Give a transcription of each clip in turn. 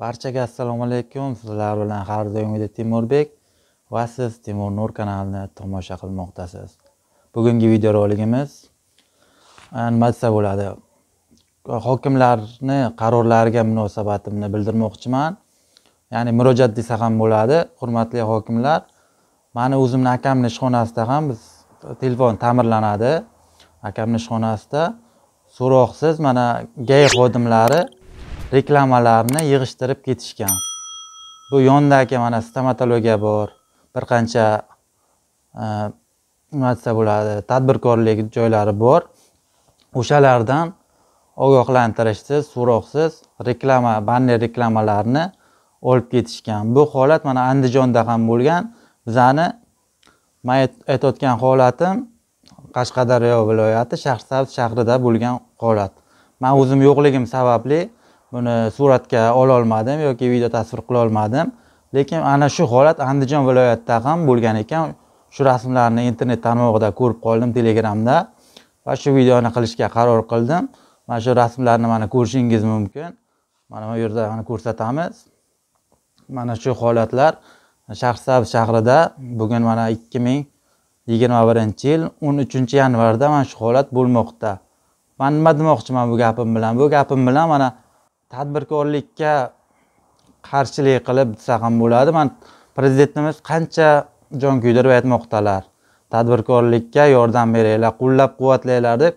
barchaga assalomu alaykum. Sizlar bilan har doimgidek temurbek va siz temur nur kanalini tomosha qilmoqdasiz. Bugungi videorolikimiz e, nima desa bo'ladi? Hokimlarni qarorlariga munosabatimni bildirmoqchiman. Ya'ni murojaat desa ham bo'ladi hurmatli hokimlar. Mani o'zimni akamni ishxonasida ham biz telefon ta'mirlanadi. Akamni ishxonasida so'roqsiz mana gay xodimlari reklamalarni yig'ishtirib ketishgan. Bu yondagi mana stomatologiya bor bir qancha e, nima desa bo'ladi tadbirkorlik joylari bor. O'shalardan ogohlantirishsiz so'roqsiz reklama banner reklamalarni olib ketishgan. Bu holat mana andijonda ham bo'lgan. Bizani man aytayotgan holatim qashqadaryo viloyati shahrisabz shahrida bo'lgan holat. Man o'zim yo'qligim sababli buni suratga ololmadim yoki video tasvir qila olmadim. Lekin ana shu holat andijon viloyatida ham bo'lgan ekan. Shu rasmlarni internet tarmog'ida ko'rib qoldim telegramda va shu videoni qilishga qaror qildim. Mana shu rasmlarni mana ko'rishingiz mumkin. Mana bu yerda mana ko'rsatamiz. Mana shu holatlar shahrisabz shahrida bugun mana ikki ming yigirma birinchi yil o'n uchinchi yanvarda mana shu holat bo'lmoqda. Man nima demoqchiman bu gapim bilan? Bu gapim bilan mana tadbirkorlikka qarshilik qilib desa ham bo'ladi. Man prezidentimiz qancha jon kuydirib aytmoqdalar tadbirkorlikka yordam beringlar qo'llab quvvatlanglar deb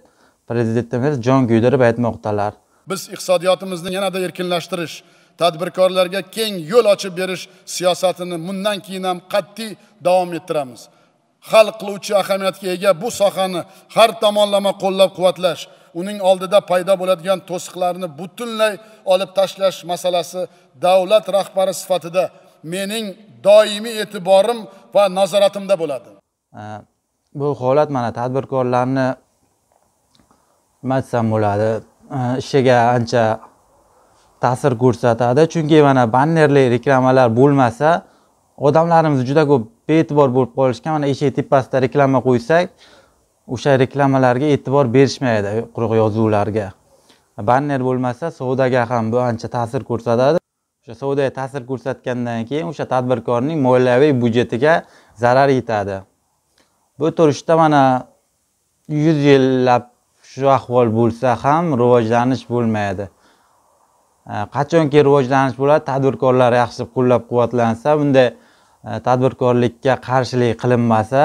prezidentimiz jon kuydirib aytmoqdalar biz iqtisodiyotimizni yanada erkinlashtirish tadbirkorlarga keng yo'l ochib berish siyosatini bundan keyin ham qat'iy davom ettiramiz. Hal qiluvchi ahamiyatga ega bu sohani har tomonlama qo'llab quvvatlash uning oldida paydo bo'ladigan to'siqlarni butunlay olib tashlash masalasi davlat rahbari sifatida mening doimiy e'tiborim va nazoratimda bo'ladi. Bu holat mana tadbirkorlarni nima desam bo'ladi ishiga ancha ta'sir ko'rsatadi. Chunki mana bannerli reklamalar bo'lmasa odamlarimiz juda ko'p bee'tibor bo'lib qolishgan. Mana eshik tepasida reklama qo'ysak o'sha reklamalarga e'tibor berishmaydi quruq yozuvlarga. Banner bo'lmasa savdoga ham bu ancha ta'sir ko'rsatadi. O'sha savdoga ta'sir ko'rsatgandan keyin o'sha tadbirkorning moliyaviy byudjetiga zarar yetadi. Bu turishda mana yuz yillab shu ahvol bo'lsa ham rivojlanish bo'lmaydi. Qachonki rivojlanish bo'ladi? Tadbirkorlar yaxshi qo'llab quvvatlansa bunday e, tadbirkorlikka qarshilik qilinmasa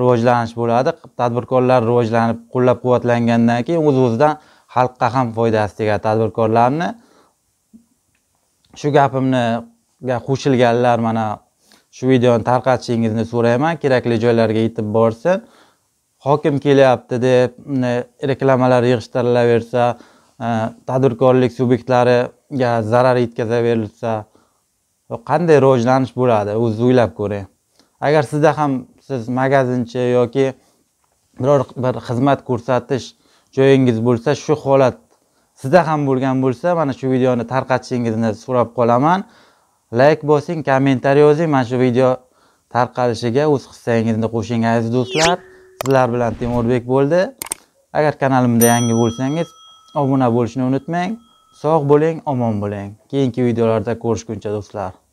rivojlanish bo'ladi. Tadbirkorlar rivojlanib qo'llab quvvatlangandan keyin o'z o'zidan xalqqa ham foydasi tegadi tadbirkorlarni. Shu gapimni qo'shilganlar mana shu videoni tarqatishingizni so'rayman kerakli joylarga yetib borsin. Hokim kelyapti deb reklamalar yig'ishtirilaversa e, tadbirkorlik subyektlariga zarar yetkazaverilsa qanday rivojlanish bo'ladi? O'zingiz o'ylab ko'ring. Agar sizda ham siz magazinchi yoki biror bir xizmat ko'rsatish joyingiz bo'lsa shu holat sizda ham bo'lgan bo'lsa mana shu videoni tarqatishingizni so'rab qolaman. Layk bosing kommentariy yozing. Mana shu video tarqalishiga o'z hissangizni qo'shing aziz do'stlar. Sizlar bilan temurbek bo'ldi. Agar kanalimda yangi bo'lsangiz obuna bo'lishni unutmang. Sog' bo'ling omon bo'ling. Keyingi videolarda ko'rishguncha do'stlar.